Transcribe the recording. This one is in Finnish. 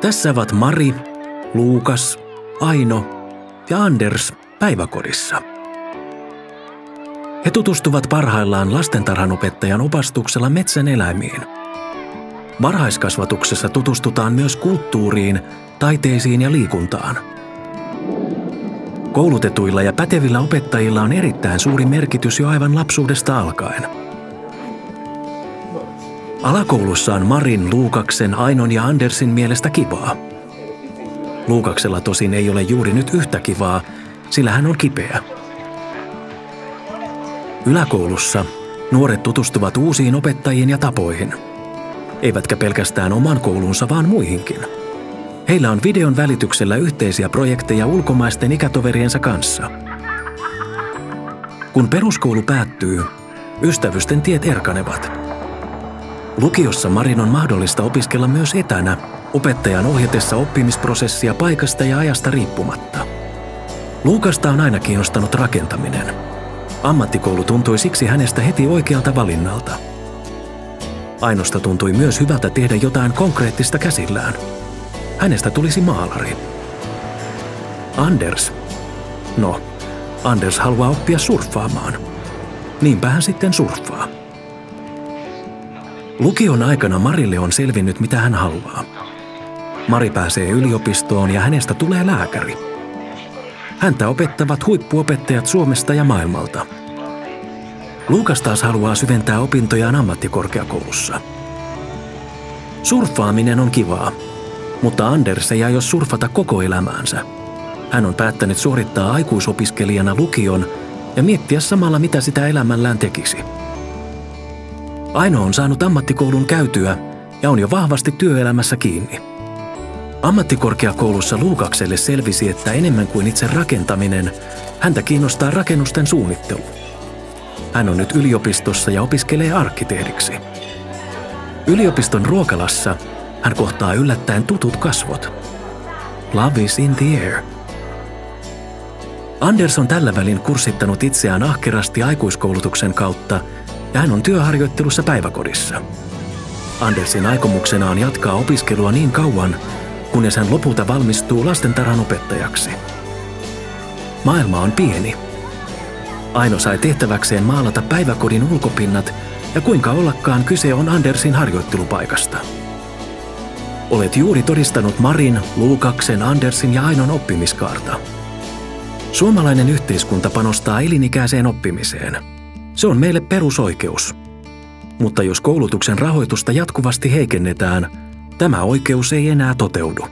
Tässä ovat Mari, Luukas, Aino ja Anders päiväkodissa. He tutustuvat parhaillaan lastentarhanopettajan opastuksella metsän eläimiin. Varhaiskasvatuksessa tutustutaan myös kulttuuriin, taiteisiin ja liikuntaan. Koulutetuilla ja pätevillä opettajilla on erittäin suuri merkitys jo aivan lapsuudesta alkaen. Alakoulussa on Marin, Luukaksen, Ainon ja Andersin mielestä kivaa. Luukaksella tosin ei ole juuri nyt yhtä kivaa, sillä hän on kipeä. Yläkoulussa nuoret tutustuvat uusiin opettajiin ja tapoihin. Eivätkä pelkästään oman koulunsa, vaan muihinkin. Heillä on videon välityksellä yhteisiä projekteja ulkomaisten ikätoveriensa kanssa. Kun peruskoulu päättyy, ystävysten tiet erkanevat. Lukiossa Marin on mahdollista opiskella myös etänä, opettajan ohjatessa oppimisprosessia paikasta ja ajasta riippumatta. Luukasta on aina kiinnostanut rakentaminen – Ammattikoulu tuntui siksi hänestä heti oikealta valinnalta. Ainosta tuntui myös hyvältä tehdä jotain konkreettista käsillään. Hänestä tulisi maalari. Anders. No, Anders haluaa oppia surffaamaan. Niinpä hän sitten surffaa. Lukion aikana Marille on selvinnyt, mitä hän haluaa. Mari pääsee yliopistoon ja hänestä tulee lääkäri. Häntä opettavat huippuopettajat Suomesta ja maailmalta. Luukas taas haluaa syventää opintojaan ammattikorkeakoulussa. Surffaaminen on kivaa, mutta Anders ei aio surfata koko elämäänsä. Hän on päättänyt suorittaa aikuisopiskelijana lukion ja miettiä samalla, mitä sitä elämällään tekisi. Aino on saanut ammattikoulun käytyä ja on jo vahvasti työelämässä kiinni. Ammattikorkeakoulussa Luukakselle selvisi, että enemmän kuin itse rakentaminen, häntä kiinnostaa rakennusten suunnittelu. Hän on nyt yliopistossa ja opiskelee arkkitehdiksi. Yliopiston ruokalassa hän kohtaa yllättäen tutut kasvot. Love is in the air. Anders on tällä välin kurssittanut itseään ahkerasti aikuiskoulutuksen kautta ja hän on työharjoittelussa päiväkodissa. Andersin aikomuksena on jatkaa opiskelua niin kauan, kunnes hän lopulta valmistuu opettajaksi. Maailma on pieni. Aino sai tehtäväkseen maalata päiväkodin ulkopinnat ja kuinka ollakaan kyse on Andersin harjoittelupaikasta. Olet juuri todistanut Marin, Luukaksen, Andersin ja Ainon oppimiskaarta. Suomalainen yhteiskunta panostaa elinikäiseen oppimiseen. Se on meille perusoikeus. Mutta jos koulutuksen rahoitusta jatkuvasti heikennetään – Tämä oikeus ei enää toteudu.